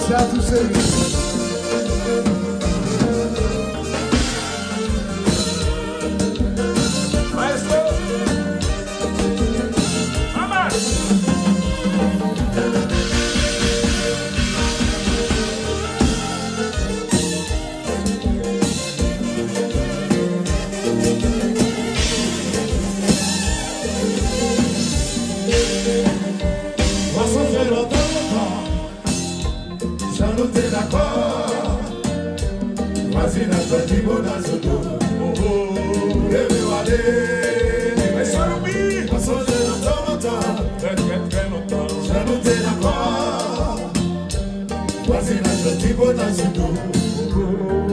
Çatı sevgisi chanter d'accord. wazi notre niveau dans ce Oh oh, deve valer. Mais solo mi, passons de longtemps, longtemps. Très, très, très longtemps. Chanter d'accord. Voici